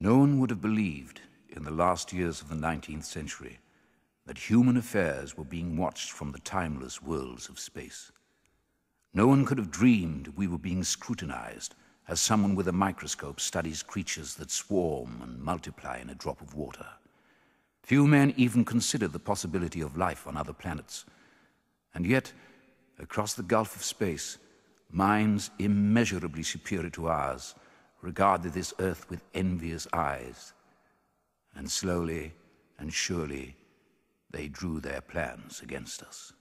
No one would have believed in the last years of the 19th century that human affairs were being watched from the timeless worlds of space. No one could have dreamed we were being scrutinized as someone with a microscope studies creatures that swarm and multiply in a drop of water. Few men even considered the possibility of life on other planets. And yet, across the gulf of space, minds immeasurably superior to ours regarded this earth with envious eyes. And slowly and surely, they drew their plans against us.